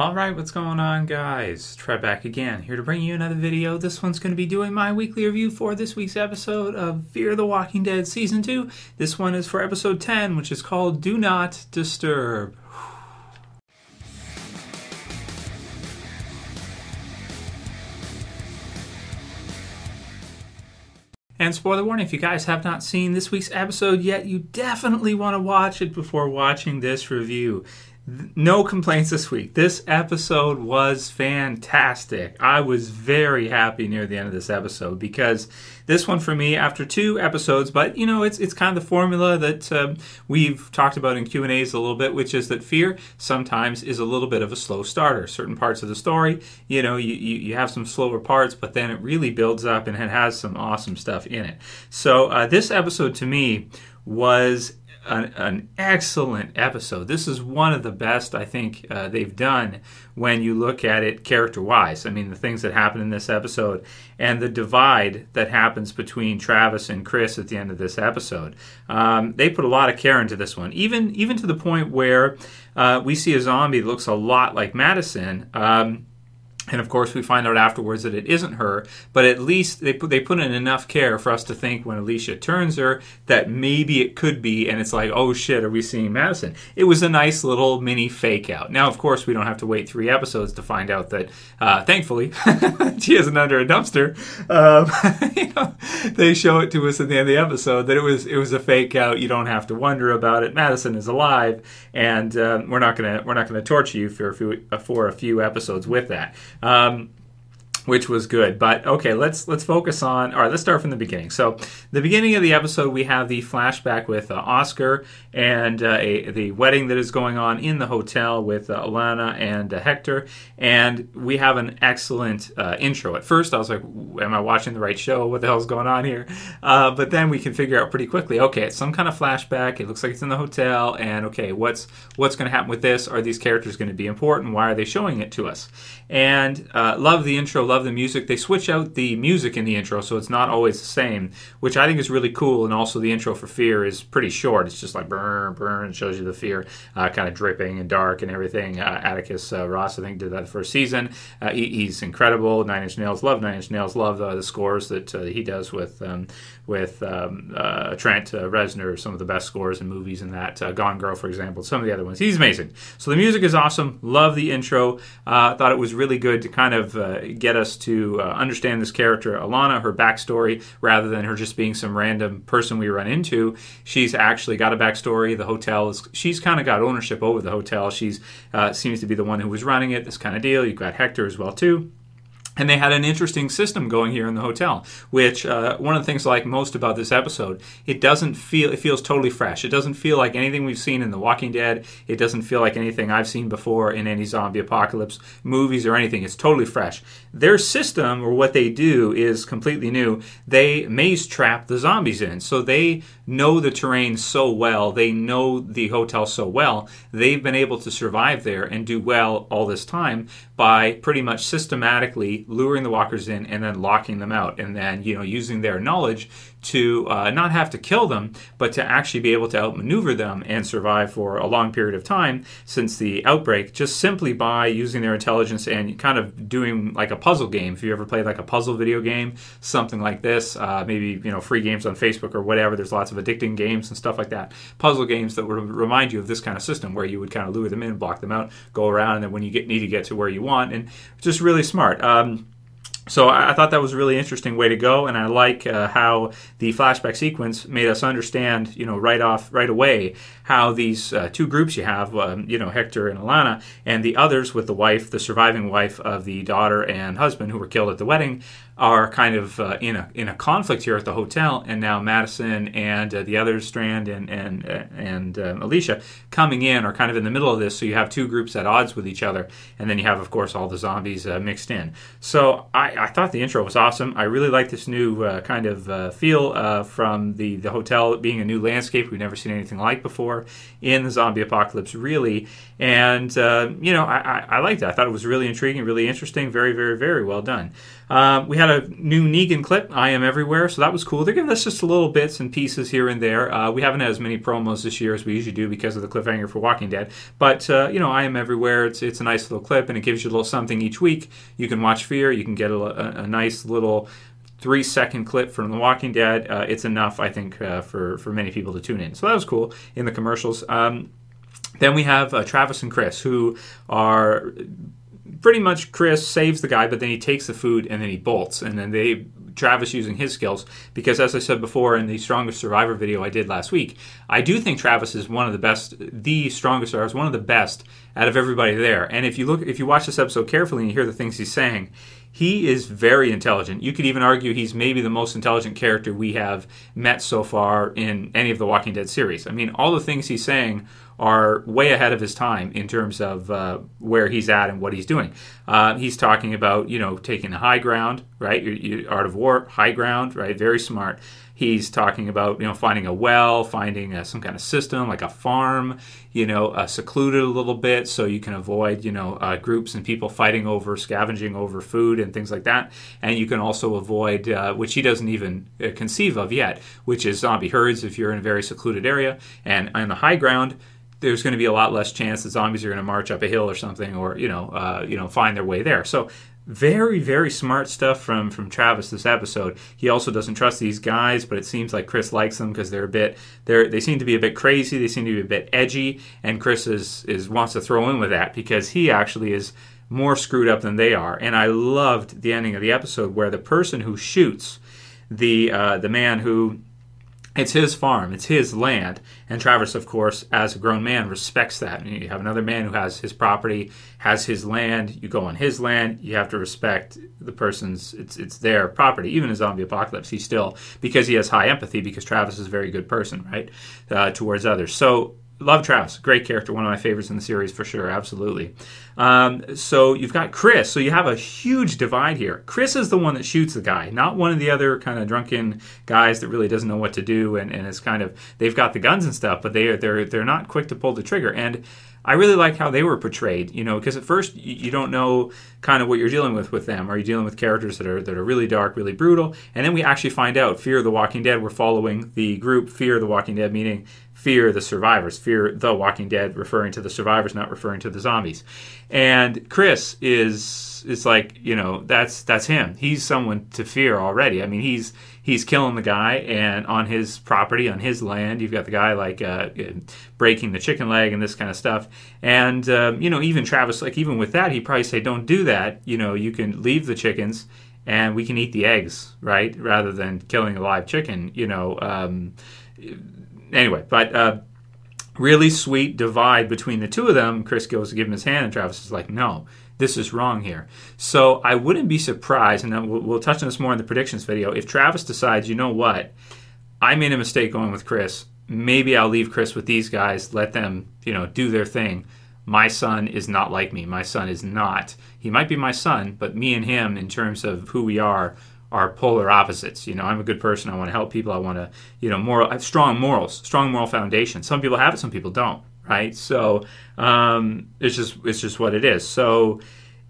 Alright, what's going on guys? Trev back again, here to bring you another video. This one's going to be doing my weekly review for this week's episode of Fear the Walking Dead Season 2. This one is for episode 10, which is called Do Not Disturb. And spoiler warning, if you guys have not seen this week's episode yet, you definitely want to watch it before watching this review no complaints this week. This episode was fantastic. I was very happy near the end of this episode because this one for me, after two episodes, but you know, it's it's kind of the formula that um, we've talked about in Q and A's a little bit, which is that fear sometimes is a little bit of a slow starter. Certain parts of the story, you know, you, you, you have some slower parts, but then it really builds up and it has some awesome stuff in it. So uh, this episode to me was an, an, excellent episode. This is one of the best I think uh, they've done when you look at it character wise. I mean, the things that happen in this episode and the divide that happens between Travis and Chris at the end of this episode. Um, they put a lot of care into this one, even even to the point where uh, we see a zombie that looks a lot like Madison. Um, and of course, we find out afterwards that it isn't her, but at least they put, they put in enough care for us to think when Alicia turns her that maybe it could be, and it's like, oh shit, are we seeing Madison? It was a nice little mini fake out. Now, of course, we don't have to wait three episodes to find out that, uh, thankfully, she isn't under a dumpster. Um, you know, they show it to us at the end of the episode that it was it was a fake out. You don't have to wonder about it. Madison is alive, and uh, we're not gonna we're not gonna torture you for a few, for a few episodes with that. Um, which was good. But okay, let's let's focus on. All right, let's start from the beginning. So, the beginning of the episode, we have the flashback with uh, Oscar and uh, a, the wedding that is going on in the hotel with uh, Alana and uh, Hector, and we have an excellent uh, intro. At first, I was like, "Am I watching the right show? What the hell's going on here?" Uh, but then we can figure out pretty quickly. Okay, it's some kind of flashback. It looks like it's in the hotel, and okay, what's what's going to happen with this? Are these characters going to be important? Why are they showing it to us? And love the intro love the music. They switch out the music in the intro, so it's not always the same, which I think is really cool. And also, the intro for Fear is pretty short. It's just like burn, burn, and shows you the fear, uh, kind of dripping and dark and everything. Uh, Atticus uh, Ross, I think, did that first season. Uh, he, he's incredible. Nine Inch Nails, love Nine Inch Nails, love uh, the scores that he does with um, with um, Trent Reznor, some of the best scores in movies in that. Gone Girl, for example, some of the other ones. He's amazing. So the music is awesome. Love the intro. thought it was really good to kind of get us to uh, understand this character, Alana, her backstory, rather than her just being some random person we run into. She's actually got a backstory. The hotel is, she's kind of got ownership over the hotel. She's uh, seems to be the one who was running it, this kind of deal. You've got Hector as well, too. And they had an interesting system going here in the hotel, which uh, one of the things I like most about this episode, it doesn't feel, it feels totally fresh. It doesn't feel like anything we've seen in The Walking Dead. It doesn't feel like anything I've seen before in any zombie apocalypse movies or anything. It's totally fresh. Their system, or what they do, is completely new. They maze trap the zombies in. So they know the terrain so well, they know the hotel so well, they've been able to survive there and do well all this time by pretty much systematically luring the walkers in and then locking them out and then you know using their knowledge to uh, not have to kill them, but to actually be able to outmaneuver them and survive for a long period of time since the outbreak, just simply by using their intelligence and kind of doing like a puzzle game. If you ever played like a puzzle video game, something like this, uh, maybe you know free games on Facebook or whatever. There's lots of addicting games and stuff like that. Puzzle games that would remind you of this kind of system where you would kind of lure them in, block them out, go around, and then when you get need to get to where you want, and just really smart. Um, so I, thought that was a really interesting way to go, and I like uh, how the flashback sequence made us understand, you know, right off, right away, how these uh, two groups you have, um, you know, Hector and Alana, and the others with the wife, the surviving wife of the daughter and husband who were killed at the wedding, are kind of uh, in a in a conflict here at the hotel, and now Madison and uh, the other Strand and and uh, and um, Alicia coming in are kind of in the middle of this. So you have two groups at odds with each other, and then you have, of course, all the zombies uh, mixed in. So I, I thought the intro was awesome. I really like this new uh, kind of uh, feel from the the hotel being a new landscape we've never seen anything like before in the zombie apocalypse, really. And you know, I, I, I liked it. I thought it was really intriguing, really interesting, very very very well done. We had a new Negan clip, I Am Everywhere, so that was cool. They're giving us just little bits and pieces here and there. Uh, we haven't had as many promos this year as we usually do because of the cliffhanger for Walking Dead. But, uh, you know, I Am Everywhere, it's, it's a nice little clip, and it gives you a little something each week. You can watch Fear, you can get a, a, a nice little three second clip from The Walking Dead. Uh, it's enough, I think, uh, for, for many people to tune in. So that was cool in the commercials. Um, then we have uh, Travis and Chris, who are pretty much Chris saves the guy, but then he takes the food and then he bolts, and then they Travis using his skills because, as I said before in the strongest survivor video I did last week, I do think Travis is one of the best, the strongest survivor, one of the best out of everybody there. And if you look, if you watch this episode carefully and you hear the things he's saying, he is very intelligent. You could even argue he's maybe the most intelligent character we have met so far in any of the Walking Dead series. I mean, all the things he's saying are way ahead of his time in terms of uh, where he's at and what he's doing. Uh, he's talking about, you know, taking the high ground, right? Your, your art of war, high ground, right? Very smart. He's talking about you know finding a well, finding a, some kind of system like a farm, you know, uh, secluded a little bit so you can avoid you know uh, groups and people fighting over scavenging over food and things like that. And you can also avoid uh, which he doesn't even uh, conceive of yet, which is zombie herds if you're in a very secluded area. And on the high ground, there's going to be a lot less chance that zombies are going to march up a hill or something, or you know, uh, you know, find their way there. So very very smart stuff from from Travis this episode. He also doesn't trust these guys, but it seems like Chris likes them because they're a bit they they seem to be a bit crazy. They seem to be a bit edgy, and Chris is is wants to throw in with that because he actually is more screwed up than they are. And I loved the ending of the episode where the person who shoots the uh, the man who it's his farm, it's his land, and Travis, of course, as a grown man, respects that. You have another man who has his property, has his land. You go on his land, you have to respect the person's. It's it's their property. Even in zombie apocalypse, he still because he has high empathy because Travis is a very good person, right, uh, towards others. So love Travis, great character, one of my favorites in the series for sure, absolutely. Um, so you've got Chris, so you have a huge divide here. Chris is the one that shoots the guy, not one of the other kind of drunken guys that really doesn't know what to do and, and is kind of they've got the guns and stuff, but they are they're they're not quick to pull the trigger and. I really like how they were portrayed, you know, because at first you don't know kind of what you're dealing with with them. Are you dealing with characters that are that are really dark, really brutal? And then we actually find out Fear of the Walking Dead. We're following the group Fear of the Walking Dead, meaning fear the survivors, fear the Walking Dead, referring to the survivors, not referring to the zombies. And Chris is is like you know that's that's him. He's someone to fear already. I mean he's he's killing the guy and on his property on his land. You've got the guy like uh, breaking the chicken leg and this kind of stuff. And um, you know even Travis like even with that he probably say don't do that. You know you can leave the chickens and we can eat the eggs right rather than killing a live chicken. You know. Um, anyway, but uh, really sweet divide between the two of them. Chris goes to give him his hand, and Travis is like, no, this is wrong here. So I wouldn't be surprised, and we'll, we'll touch on this more in the predictions video, if Travis decides, you know what, I made a mistake going with Chris. Maybe I'll leave Chris with these guys, let them, you know, do their thing. My son is not like me. My son is not. He might be my son, but me and him, in terms of who we are, are polar opposites. You know, I'm a good person. I want to help people. I want to, you know, moral, strong morals, strong moral foundation. Some people have it, some people don't. Right. So um, it's just it's just what it is. So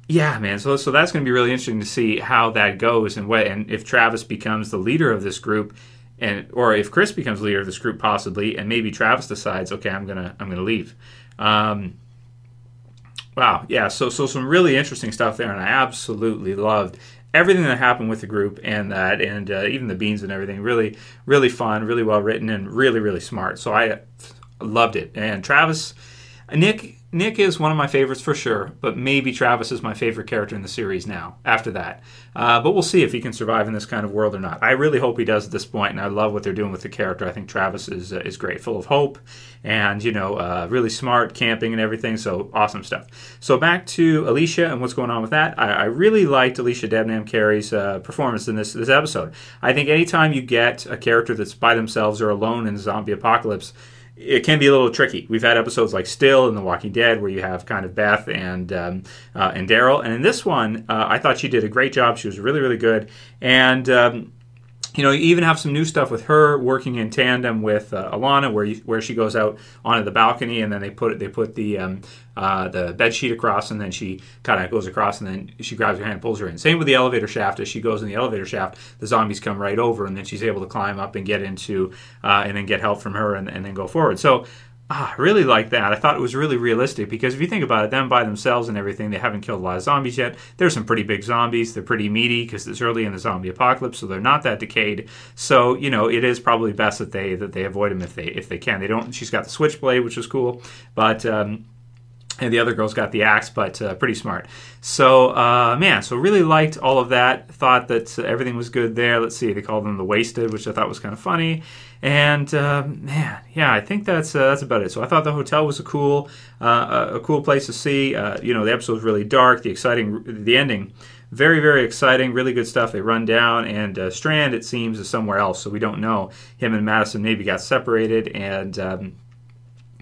yeah, man. So so that's going to be really interesting to see how that goes and what and if Travis becomes the leader of this group. And, or if Chris becomes leader of this group, possibly, and maybe Travis decides, okay, I'm gonna I'm gonna leave. Um, wow, yeah. So so some really interesting stuff there, and I absolutely loved everything that happened with the group and that and uh, even the beans and everything really really fun really well written and really really smart. So i loved it. And travis nick Nick is one of my favorites for sure, but maybe Travis is my favorite character in the series now. After that, uh, but we'll see if he can survive in this kind of world or not. I really hope he does at this point, and I love what they're doing with the character. I think Travis is uh, is great, full of hope, and you know, uh, really smart, camping and everything. So awesome stuff. So back to Alicia and what's going on with that. I, I really liked Alycia Debnam Carey's uh, performance in this this episode. I think anytime you get a character that's by themselves or alone in a zombie apocalypse it can be a little tricky. We've had episodes like Still in The Walking Dead where you have kind of Beth and um, uh, and Daryl, and in this one, uh, I thought she did a great job. She was really really good, and um, you know, you even have some new stuff with her working in tandem with uh, Alana, where you, where she goes out onto the balcony, and then they put they put the um, uh, the bed sheet across, and then she kind of goes across, and then she grabs her hand, and pulls her in. Same with the elevator shaft. As she goes in the elevator shaft, the zombies come right over, and then she's able to climb up and get into, uh, and then get help from her, and, and then go forward. So ah, I really like that. I thought it was really realistic because if you think about it, them by themselves and everything, they haven't killed a lot of zombies yet. There's some pretty big zombies. They're pretty meaty because it's early in the zombie apocalypse, so they're not that decayed. So you know, it is probably best that they that they avoid them if they if they can. They don't. She's got the switchblade, which is cool, but. Um, and the other girl's got the axe, but uh, pretty smart. So, uh, man, so really liked all of that. Thought that uh, everything was good there. Let's see, they called them the Wasted, which I thought was kind of funny. And uh, man, yeah, I think that's uh, that's about it. So I thought the hotel was a cool uh, a cool place to see. you know, the episode was really dark. The exciting, the ending very very exciting really good stuff they run down and strand it seems is somewhere else so we don't know him and madison maybe got separated and um,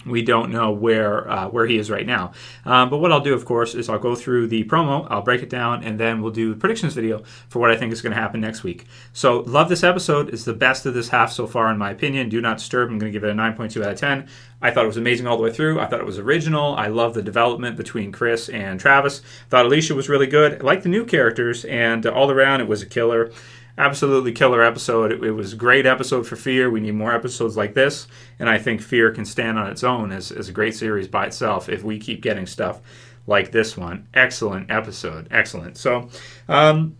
we don't know where uh, where he is right now. Um, but what I'll do, of course, is I'll go through the promo, I'll break it down, and then we'll do the predictions video for what I think is going to happen next week. So, love this episode. It's the best of this half so far, in my opinion. Do not disturb. I'm going to give it a 9.2 out of 10. I thought it was amazing all the way through. I thought it was original. I love the development between Chris and Travis. Thought Alicia was really good. I like the new characters, and all around it was a killer absolutely killer episode. It, it, was a great episode for Fear. We need more episodes like this, and I think Fear can stand on its own as, as a great series by itself if we keep getting stuff like this one. Excellent episode. Excellent. So, um,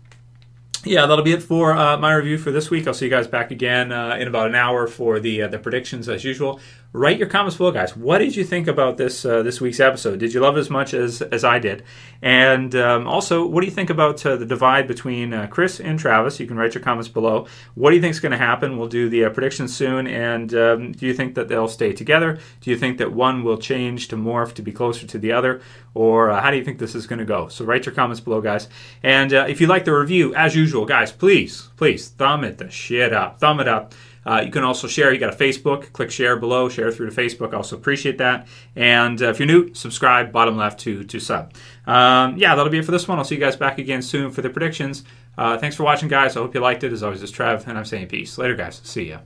yeah, that'll be it for uh, my review for this week. I'll see you guys back again uh, in about an hour for the uh, the predictions as usual write your comments below, guys. What did you think about this uh, this week's episode? Did you love it as much as as I did? And um, also, what do you think about uh, the divide between uh, Chris and Travis? You can write your comments below. What do you think is going to happen? We'll do the predictions soon. And um, do you think that they'll stay together? Do you think that one will change to morph to be closer to the other? Or how do you think this is going to go? So write your comments below, guys. And if you like the review, as usual, guys, please, please thumb it the shit up. Thumb it up. Uh, you can also share. You got a Facebook. Click share below. Share through to Facebook. I also appreciate that. And uh, if you're new, subscribe. Bottom left to to sub. Um, yeah, that'll be it for this one. I'll see you guys back again soon for the predictions. Uh, thanks for watching, guys. I hope you liked it. As always, it's Trev, and I'm saying peace. Later, guys. See ya.